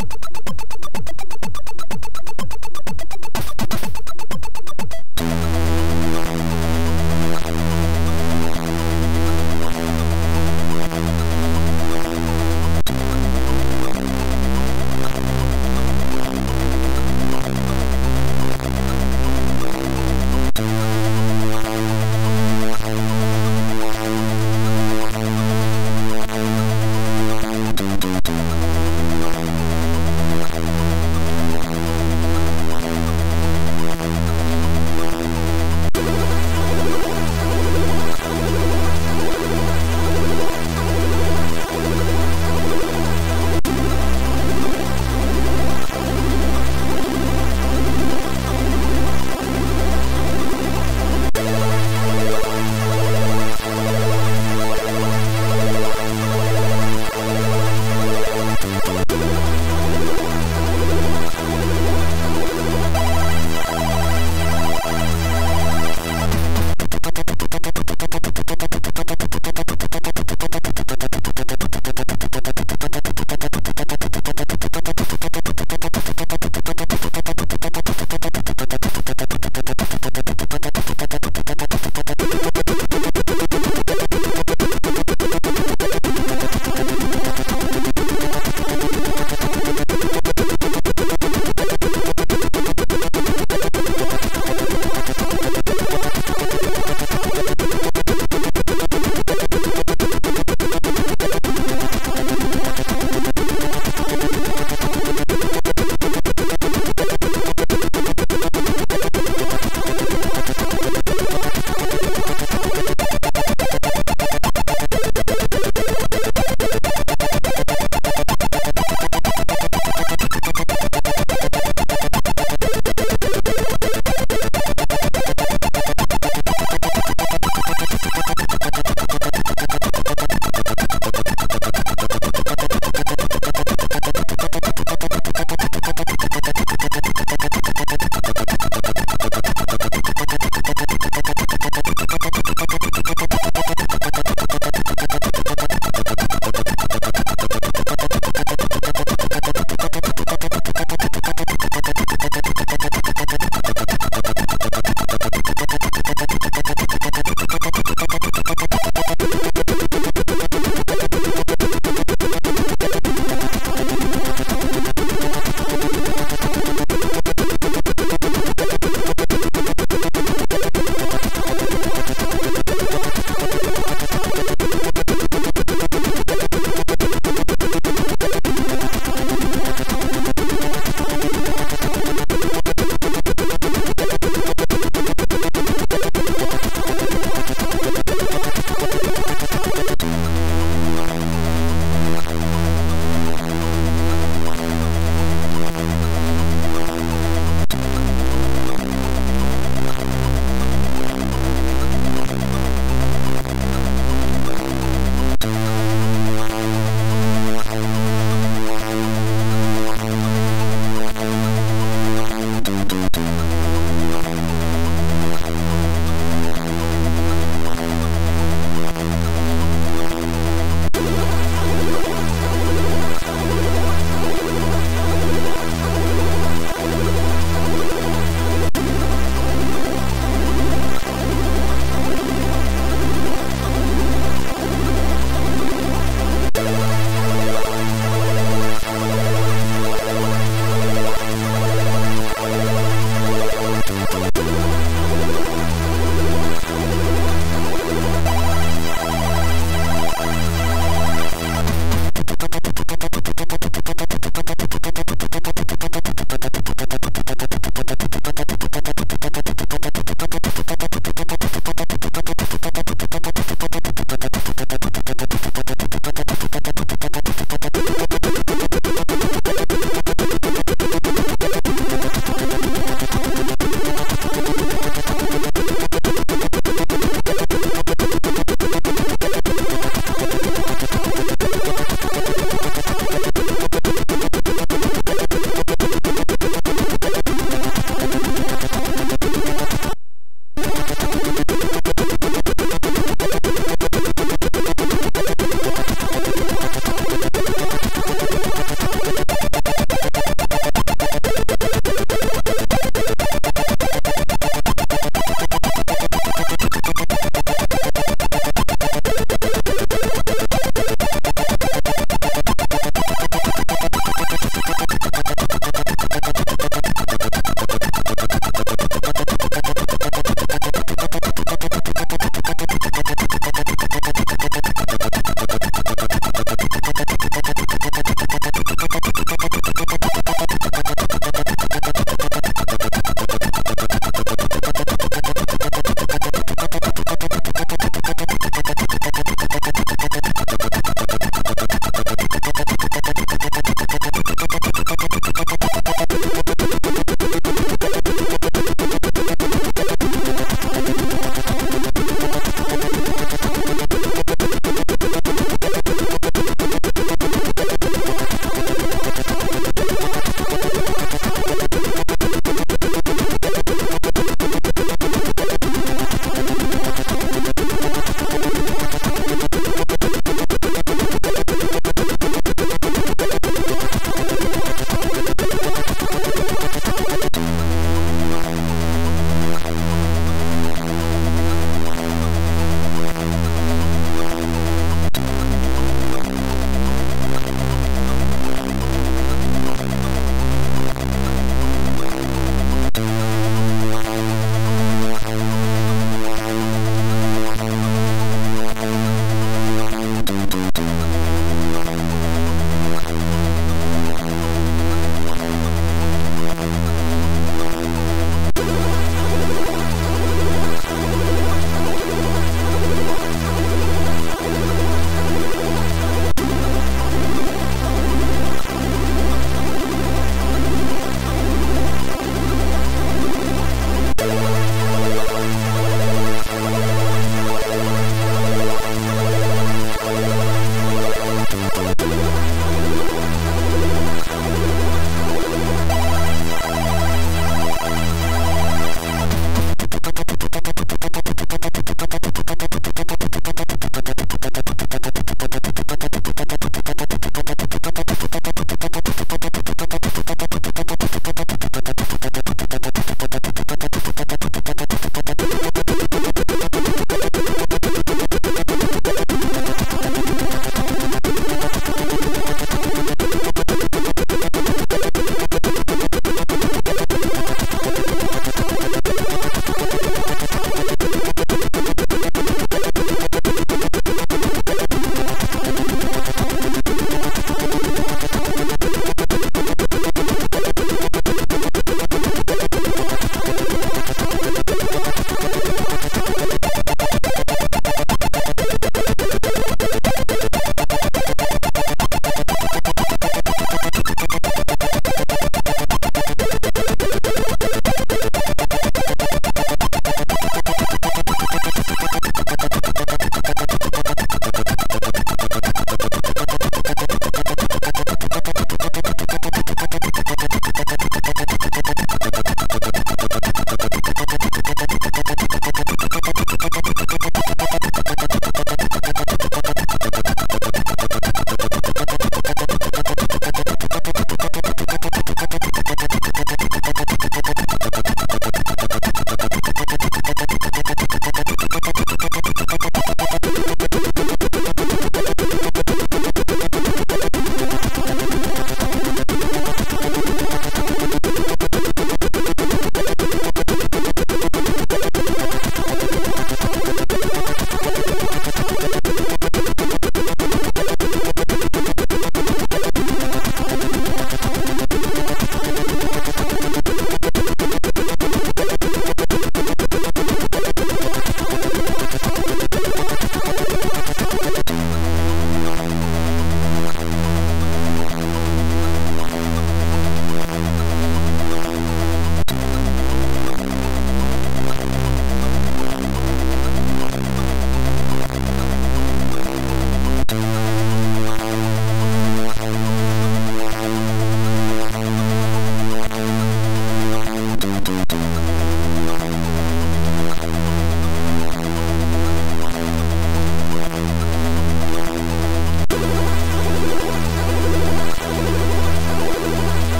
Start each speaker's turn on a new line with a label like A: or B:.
A: you